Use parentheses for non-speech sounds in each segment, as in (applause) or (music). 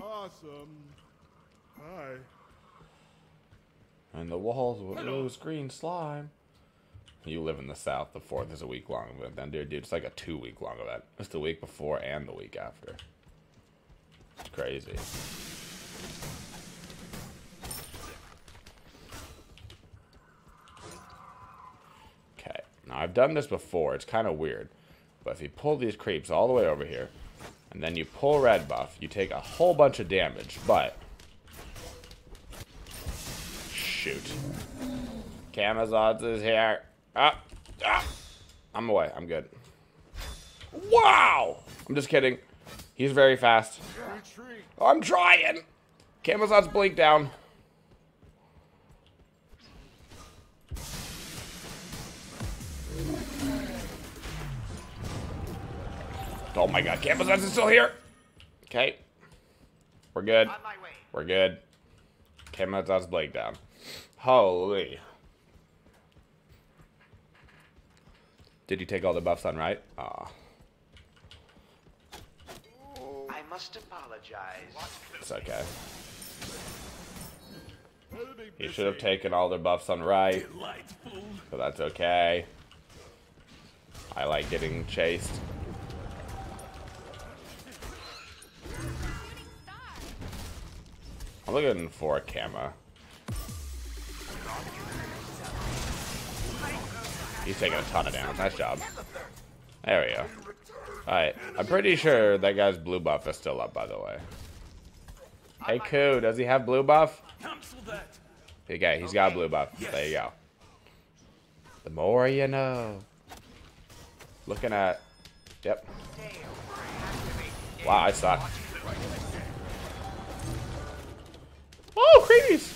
Awesome. Hi. And the walls with loose green slime. You live in the south. The fourth is a week long event. Then, dude, dude, it's like a two week long event. It's the week before and the week after. It's crazy. Okay. Now, I've done this before. It's kind of weird. But if you pull these creeps all the way over here, and then you pull red buff, you take a whole bunch of damage, but... Shoot. Camazotz is here. Ah, ah. I'm away. I'm good. Wow! I'm just kidding. He's very fast. I'm trying. Camazotz blink down. Oh my god, Camazotz is still here. Okay. We're good. On my way. We're good. Camazotz's blink down. Holy. Did you take all the buffs on right? Aw. I must apologize. It's okay. He should have taken all their buffs on right. But that's okay. I like getting chased. I'm looking for a camera. He's taking a ton of damage. Nice job. There we go. Alright. I'm pretty sure that guy's blue buff is still up, by the way. Hey, Koo, does he have blue buff? Okay, he's got blue buff. There you go. The more you know. Looking at. Yep. Wow, I suck. Oh, creepies!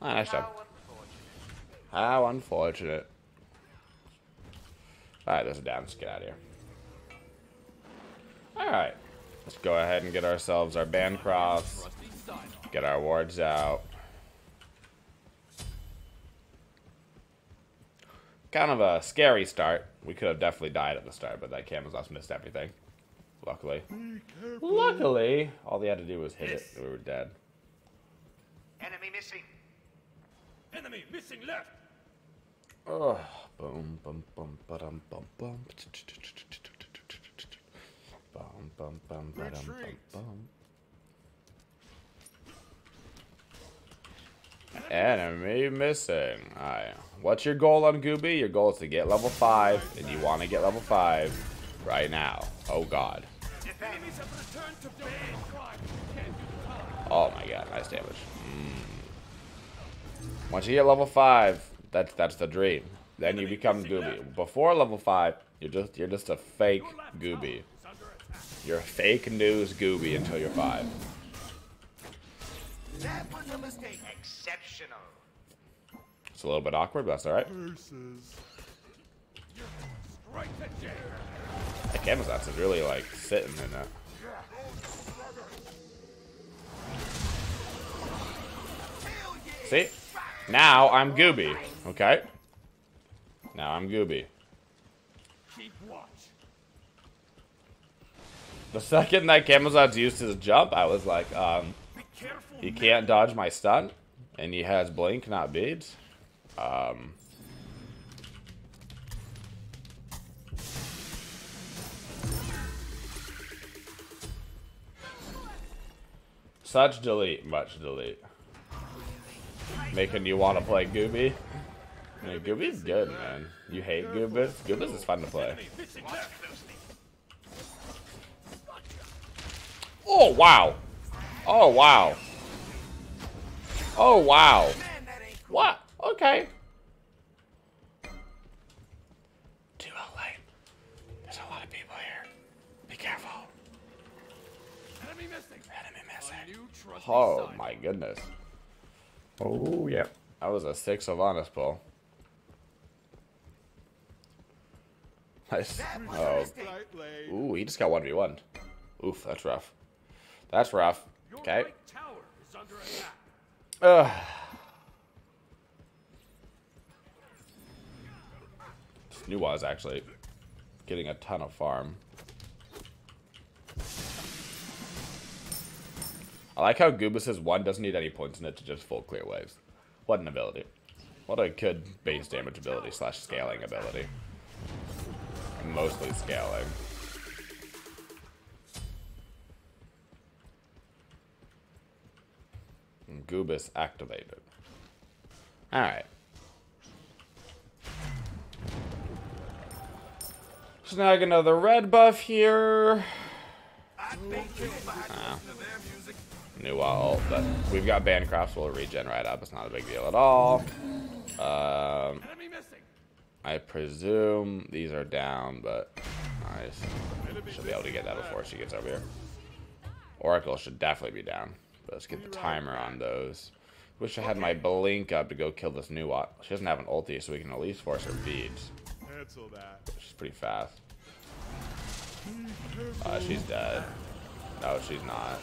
Ah, nice job. How unfortunate. Alright, there's a down. Let's get out of here. Alright. Let's go ahead and get ourselves our Bancrofts. Get our wards out. Kind of a scary start. We could have definitely died at the start, but that Camazotz missed everything. Luckily. Luckily, all they had to do was hit it. We were dead. Enemy missing. Enemy missing left. Oh, boom, ba-dum, bum, bum. Bum, bum, bum, ba-dum, bum, Retreat. bum. Enemy missing. Alright. What's your goal on Gooby? Your goal is to get level 5, and you want to get level 5 right now. Oh god. Enemies have returned to base. Can't do the top. Oh my god, nice damage. Mm. Once you get level five, that's that's the dream. Then you become Gooby. Before level five, you're just you're just a fake Gooby. Is under attack. You're a fake news Gooby until you're five. That was a mistake. Exceptional. It's a little bit awkward, but that's alright. Curses. Strike the. That Camazotz is really like sitting in that. See? Now I'm Gooby. Okay? Now I'm Gooby. Keep watch. The second that Camazotz used his jump, I was like, um, careful. He can't dodge my stun, and he has blink, not beads. Um, such delete, much delete. Making you want to play Gooby. I mean, Gooby's good, man. You hate Goobis? Goobis is fun to play. Enemy missing left. Oh, wow. Oh, wow. Oh, wow. Man, that ain't cool. What? Okay. Too late. There's a lot of people here. Be careful. Enemy missing. Enemy missing. Oh my goodness. Oh yeah. That was a six of honest pull. Nice. Oh. Ooh, he just got 1v1. Oof, that's rough. That's rough. Okay. right tower is. Ugh. This new is actually getting a ton of farm. I like how Goobus's one doesn't need any points in it to just full clear waves. What an ability. What a good base damage ability slash scaling ability. Mostly scaling. And Goobus activated. Alright. Snag another red buff here. Ah. New ult, but we've got Bancroft, so we'll regen right up. It's not a big deal at all. Um. I presume these are down, but nice. She'll be able to get that before she gets over here. Oracle should definitely be down. But let's get the timer on those. Wish I had my blink up to go kill this new Nuwa. She doesn't have an ulti, so we can at least force her beads. Cancel that. She's pretty fast. Uh, she's dead. No, she's not.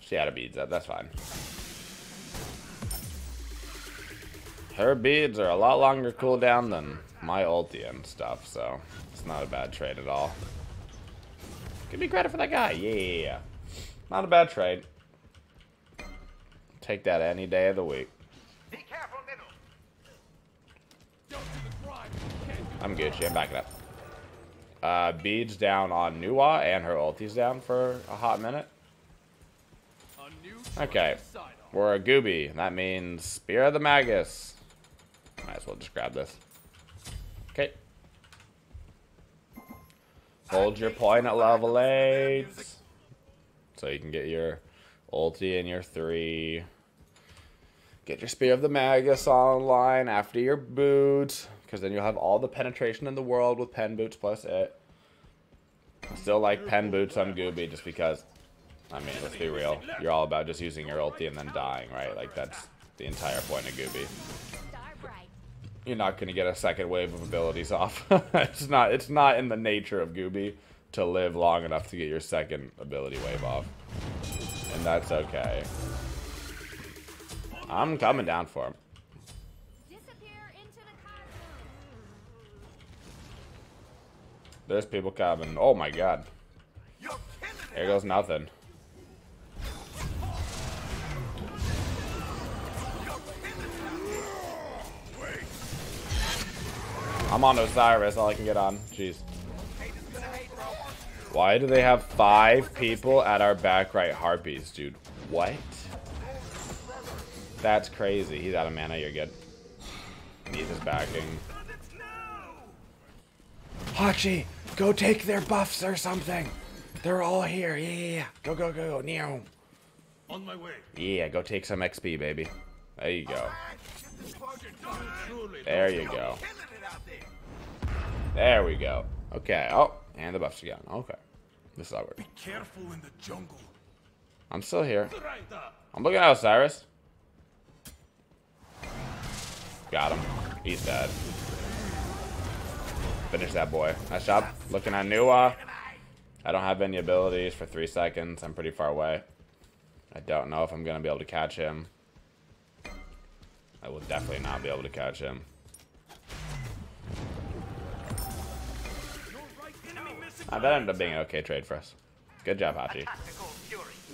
She had a beads up. That's fine. Her beads are a lot longer cooldown than my ulti and stuff, so it's not a bad trade at all. Give me credit for that guy. Yeah. Not a bad trade. Take that any day of the week. Be careful, middle. Don't do the crime. I'm Gucci. I'm backing up. Uh, beads down on Nuwa, and her ulti's down for a hot minute. Okay. side. We're a Gooby. That means Spear of the Magus. Might as well just grab this. Okay. Hold your point at level 8. So you can get your ulti and your 3. Get your Spear of the Magus online after your boot. Because then you'll have all the penetration in the world with pen boots plus it. I Still like pen boots on Gooby just because I mean, let's be real. You're all about just using your ulti and then dying, right? Like, that's the entire point of Gooby. You're not going to get a second wave of abilities off. (laughs) it's not It's not in the nature of Gooby to live long enough to get your second ability wave off. And that's okay. I'm coming down for him. Disappear into the cosmos. There's people coming. Oh my god. Here goes nothing. I'm on Osiris, all I can get on. Jeez. Why do they have five people at our back right harpies, dude? What? That's crazy. He's out of mana, you're good. Needs his backing. Hachi, go take their buffs or something. They're all here. Yeah, yeah, yeah. Go, go, go. Neo. On my way. Yeah, go take some XP, baby. There you go. There you go. There we go. Okay. Oh, and the buffs again. Okay. This is it works. Careful in the jungle. I'm still here. I'm looking at Osiris. Got him. He's dead. Finish that boy. Nice job. Looking at Nuwa. I don't have any abilities for three seconds. I'm pretty far away. I don't know if I'm going to be able to catch him. I will definitely not be able to catch him. Ah, that ended up being an okay trade for us. Good job, Hachi.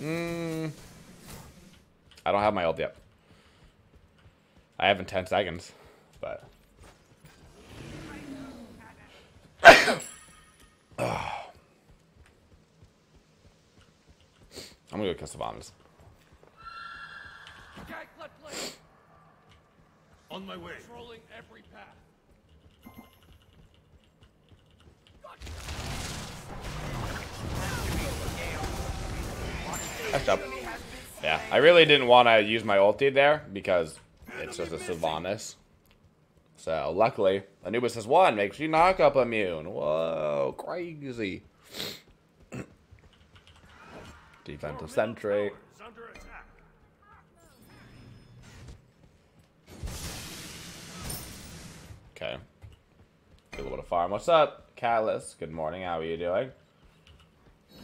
Mm, I don't have my ult yet. I have in 10 seconds, but... (coughs) I'm gonna go kill blade. On my way. Controlling every path. Job. Yeah, I really didn't want to use my ulti there because it's just a Sylvanus. So, luckily, Anubis has one, makes you knock up immune. Whoa, crazy. (clears throat) Defensive sentry. Okay. Do a little bit of farm. What's up, Callus? Good morning. How are you doing?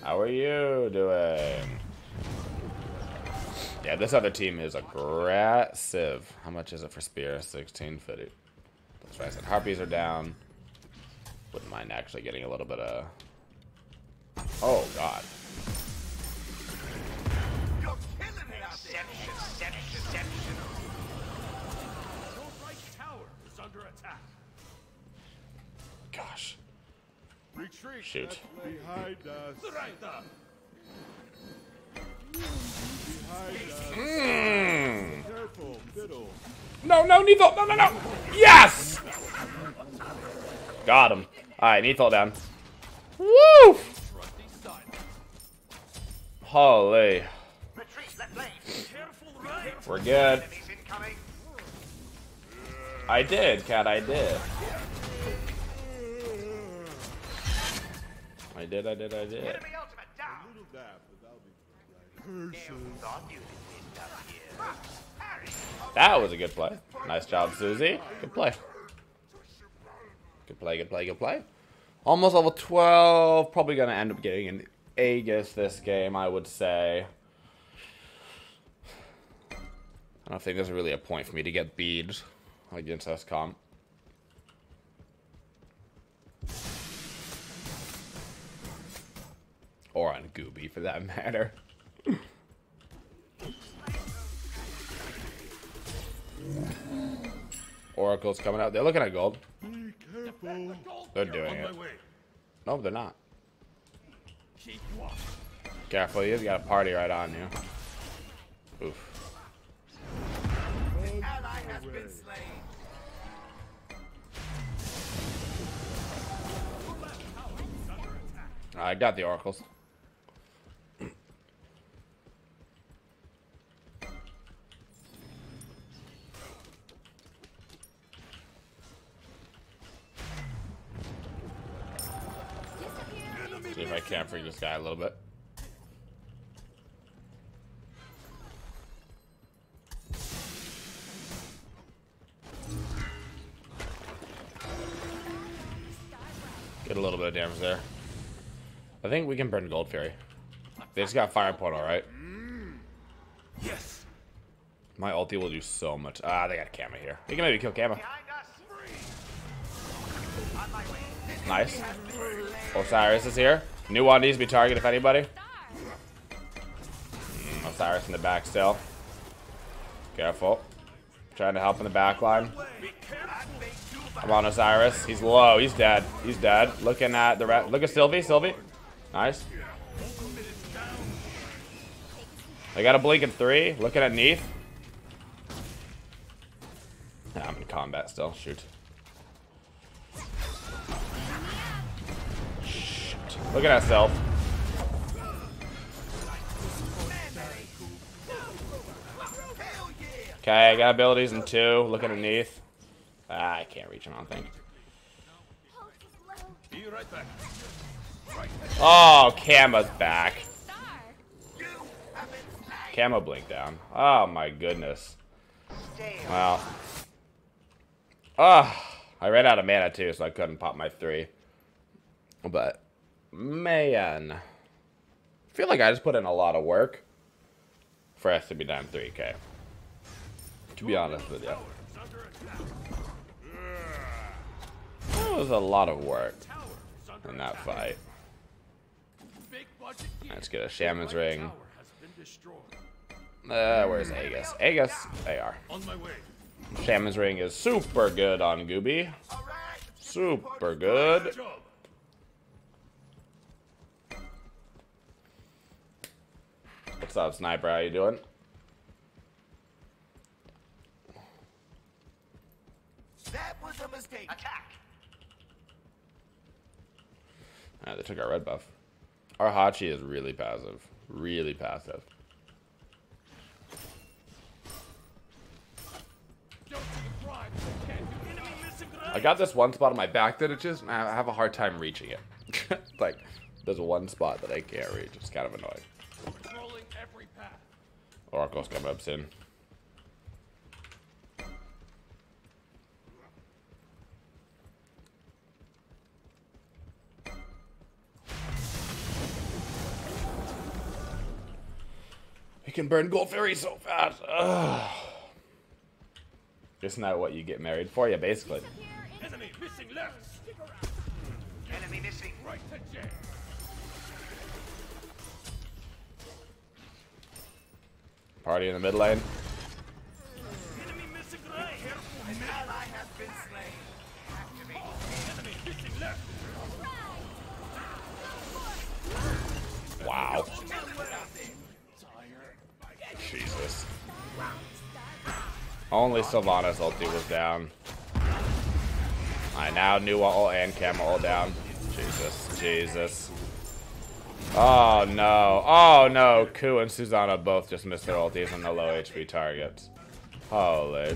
How are you doing? Yeah, this other team is aggressive. How much is it for Spear? 1650. That's right. I said harpies are down. Wouldn't mind actually getting a little bit of. Oh God. You're killing it Mm. Middle. No, no, Neethal. No, no, no. Yes. Got him. All right, Neethal down. Woo! Holy. We're good. I did, cat. I did. I did. I did. I did. That was a good play. Nice job, Susie. Good play. Good play, good play, good play. Almost level 12. Probably going to end up getting an Aegis this game, I would say. I don't think there's really a point for me to get beads against this comp. Or on Gooby, for that (laughs) matter. Oracle's coming out. They're looking at gold. They're doing it. No, they're not. Careful, you've got a party right on you. Oof. I got the oracles. Disappear I can free this guy a little bit. Get a little bit of damage there. I think we can burn Gold Fury. They just got Fire Portal, right? Yes. My ulti will do so much. Ah, they got Kama here. You can maybe kill Kama. Behind us. On my way. Nice. Osiris is here. New one needs to be targeted if anybody. Mm, Osiris in the back still. Careful. Trying to help in the back line. Come on, Osiris. He's low. He's dead. He's dead. Looking at the red. Look at Sylvie. Sylvie. Nice. They got a blink in three. Looking at Neath. Ah, I'm in combat still. Shoot. Look at self. Okay, I got abilities in two. Look underneath. Ah, I can't reach him, I don't think. Oh, Kama's back. Camo blinked down. Oh my goodness. Wow. Ah, I ran out of mana too, so I couldn't pop my three. But man, I feel like I just put in a lot of work for us to be down 3k. To be honest with you, that was a lot of work in that fight. Let's get a shaman's ring. Uh, where's Aegis? Aegis, they are. Shaman's ring is super good on Gooby. Super good. What's up, Sniper? How you doing? That was a mistake. Attack. Ah, they took our red buff. Our Hachi is really passive. Really passive. Don't you cry. Can't you enemy missing I got this one spot on my back that it just I have a hard time reaching it. (laughs) like, there's one spot that I can't reach. It's kind of annoying. Oracle's got up soon. We can burn gold furies so fast. Ugh. Isn't that what you get married for? Yeah, basically. Enemy missing left. Enemy missing right. Party in the mid lane. Wow. Jesus. Only Sylvanus ulti was down. I now knew all and camera all down. Jesus, Jesus. Oh no, oh no, Ku and Susanna both just missed their ultis on the low HP targets. Holy.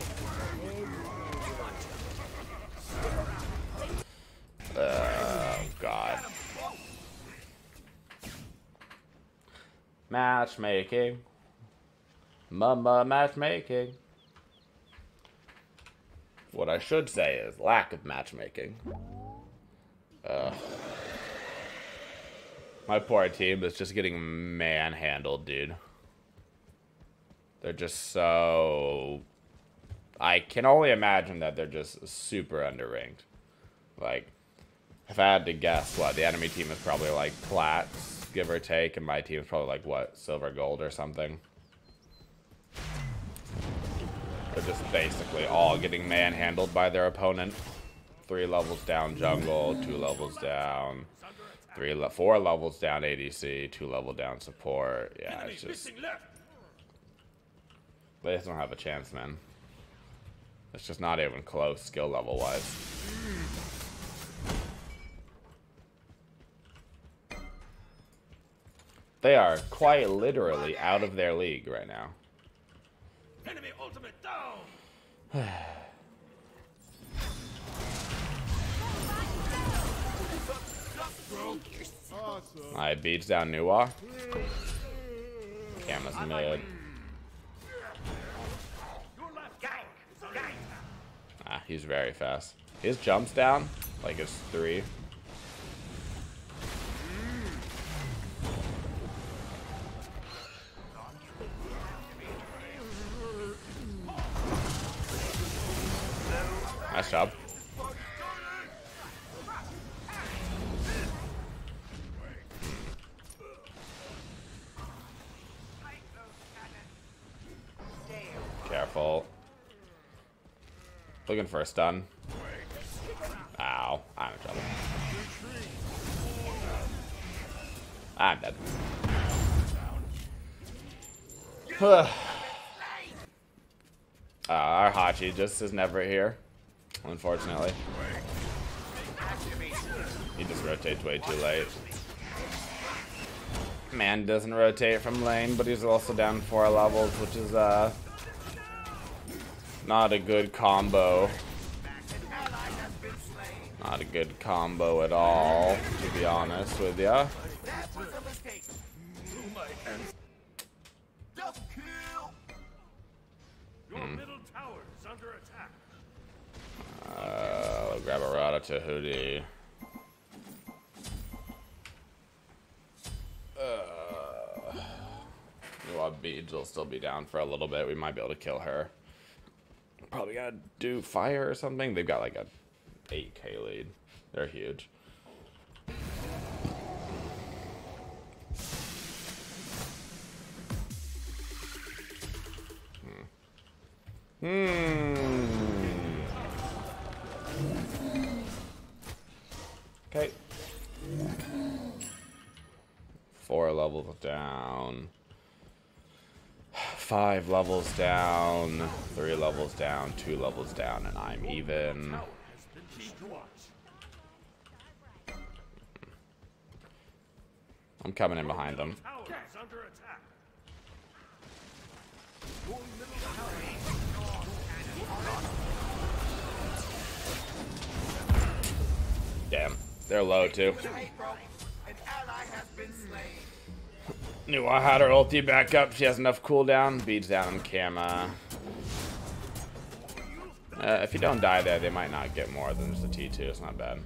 Oh god. Matchmaking. Mama matchmaking. What I should say is lack of matchmaking. Ugh. My poor team is just getting manhandled, dude. They're just so. I can only imagine that they're just super underranked. Like, if I had to guess, what the enemy team is probably like plats, give or take, and my team is probably like what silver gold or something. They're just basically all getting manhandled by their opponent. Three levels down jungle, two levels down, three le four levels down ADC, two level down support. Yeah, Enemy it's just they just don't have a chance, man. It's just not even close skill level wise. They are quite literally out of their league right now. Enemy ultimate down. (sighs) (sighs) (sighs) Awesome. I beats down Nuwa. Kama's mid. Your left. Gang. Gang. Ah, he's very fast. His jumps down, like it's three. A stun. Ow. I'm in trouble. I'm dead. uh, (sighs) our Hachi just is never here. Unfortunately. He just rotates way too late. Man doesn't rotate from lane, but he's also down four levels, which is uh not a good combo. Not a good combo at all, to be honest with ya. Hmm. Uh, I'll grab a Rod of Tahuti. Uh, well, Beads will still be down for a little bit. We might be able to kill her. Probably gotta do fire or something. They've got like a 8k lead. They're huge. Hmm. Okay. Four levels down. Five levels down. Three levels down. Two levels down. And I'm even. Keep watch. I'm coming in behind them. Damn. They're low too. Knew I had her ulti back up. She has enough cooldown. Beats down on Kama. Uh, if you don't die there, they might not get more than just a T2. It's not bad.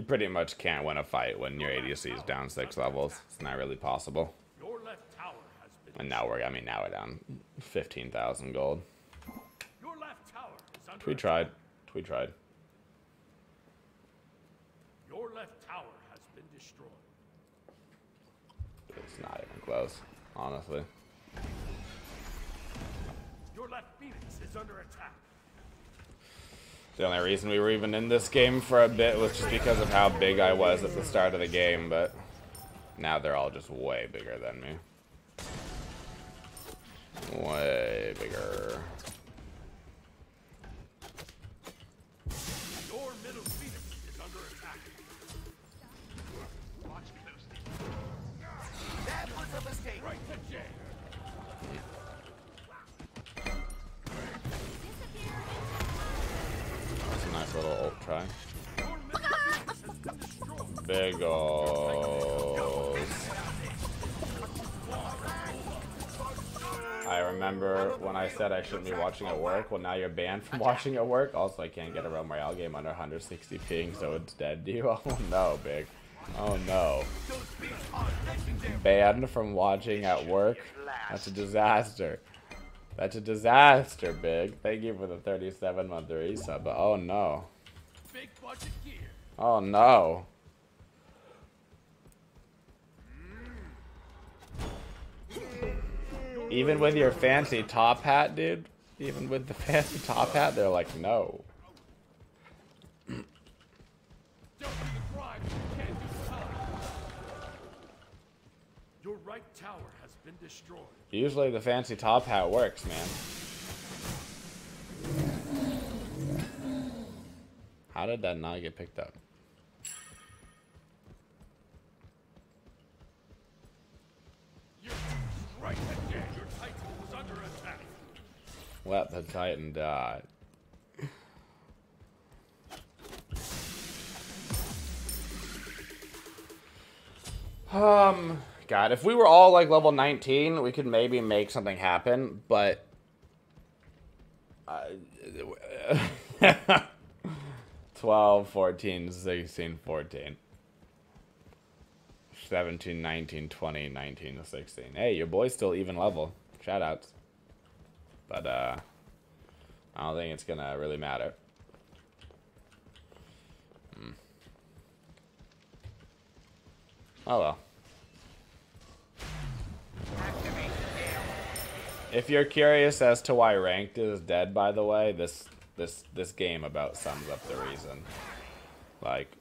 You pretty much can't win a fight when your ADC is down six levels. It's not really possible. And now we're, I mean, now we're down 15,000 gold. We tried. We tried. Your left tower has been destroyed. It's not even close, honestly. Your left phoenix is under attack. The only reason we were even in this game for a bit was just because of how big I was at the start of the game, but now they're all just way bigger than me. Way bigger. I remember when I said I shouldn't be watching at work. Well, now you're banned from watching at work. Also, I can't get a Realm Royale game under 160 ping, so it's dead to you. (laughs) Oh no, Big. Oh no. Banned from watching at work? That's a disaster. That's a disaster, Big. Thank you for the 37 month resub, but oh no. Oh no. Even with your fancy top hat, dude. Even with the (laughs) fancy top hat, they're like, no. Usually the fancy top hat works, man. How did that not get picked up? Let the Titan die. Um, God, if we were all like level 19, we could maybe make something happen, but. Uh, (laughs) 12, 14, 16, 14. 17, 19, 20, 19, 16. Hey, your boy's still even level. Shoutouts. But, uh, I don't think it's gonna really matter. Hmm. Oh well. If you're curious as to why ranked is dead, by the way, this this this game about sums up the reason. Like,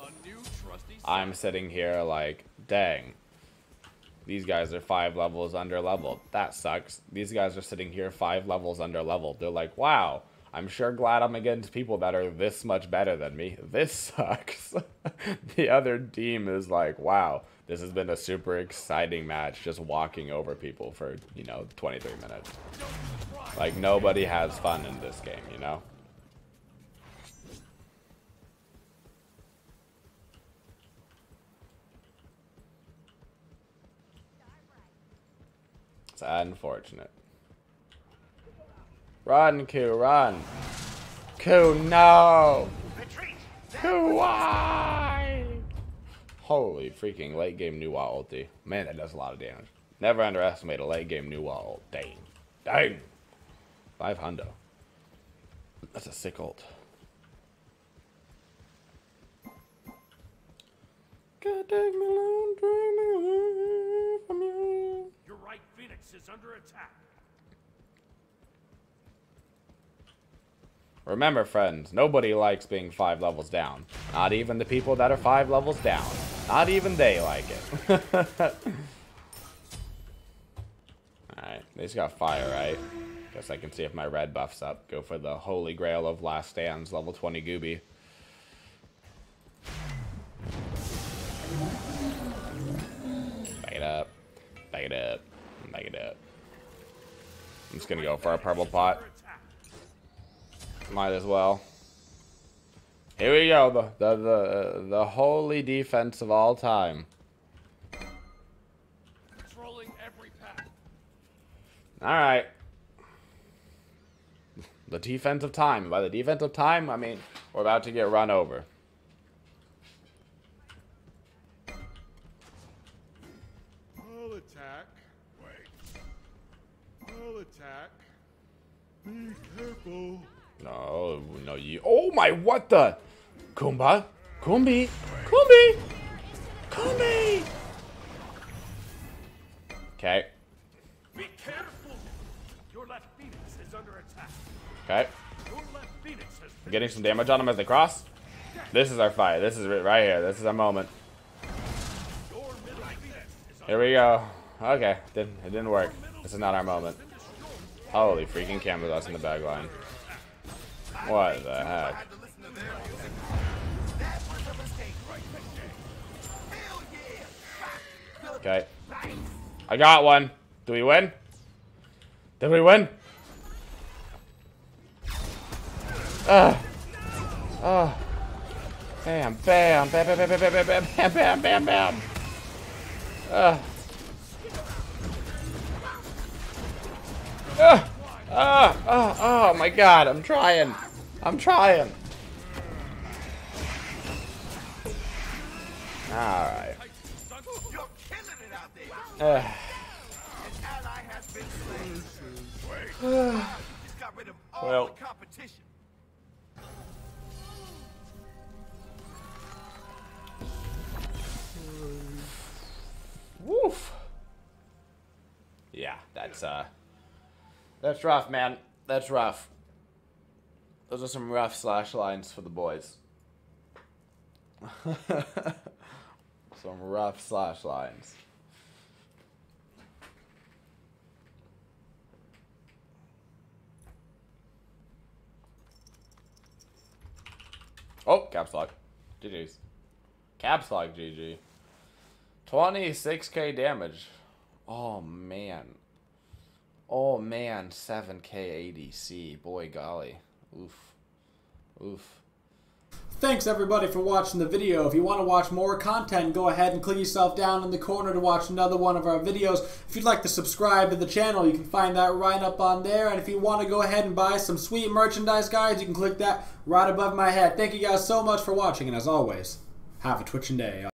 A new trusty I'm sitting here like, dang. These guys are five levels under leveled. That sucks. These guys are sitting here five levels under leveled. They're like, wow, I'm sure glad I'm against people that are this much better than me. This (laughs) sucks. the other team is like, wow, this has been a super exciting match just walking over people for, you know, 23 minutes. Like, nobody has fun in this game, you know? It's unfortunate. Run, Q, run. Q, no! Q, why? Holy freaking late game Nuwa ulti. Man, that does a lot of damage. Never underestimate a late game Nuwa ult. Dang. Dang. Five hundo. That's a sick ult. God me alone, drag me away from you. Your is under attack. Remember, friends, nobody likes being five levels down. Not even the people that are five levels down. Not even they like it. (laughs) Alright, they just got fire, right? Guess I can see if my red buff's up. Go for the holy grail of last stands, level 20 Gooby. I'm just gonna go for a purple pot. Might as well. Here we go, the the the, the holy defense of all time. Controlling every path. All right. The defense of time. By the defense of time, I mean we're about to get run over. I'll. Be careful. No, no, you. Oh my, what the? Kumba? Kumbi? Kumbi? Kumbi! Okay, Be careful! Your left phoenix is under attack. okay. Your left phoenix has I'm been getting some damage on him as they cross. This is our fight. This is right here. This is our moment. your middle phoenix is Here we go. Okay, didn't it didn't work. This is not our moment. Holy freaking Camelot's in the bag line. What the heck? Okay. I got one. Do we win? Did we win? Ugh. Oh. Bam, bam, bam, bam, bam, bam, bam, bam, bam, bam, bam, Oh my god, I'm trying. I'm trying. Alright. Uh. (sighs) well. Woof. Yeah, that's uh that's rough, man. That's rough. Those are some rough slash lines for the boys. (laughs) some rough slash lines. Oh, caps lock. GG's. Caps lock GG. 26k damage. Oh man. Oh man, 7k ADC. Boy golly. Oof. Oof. Thanks everybody for watching the video. If you want to watch more content, go ahead and click yourself down in the corner to watch another one of our videos. If you'd like to subscribe to the channel, you can find that right up on there. And if you want to go ahead and buy some sweet merchandise, guys, you can click that right above my head. Thank you guys so much for watching, and as always, have a twitching day.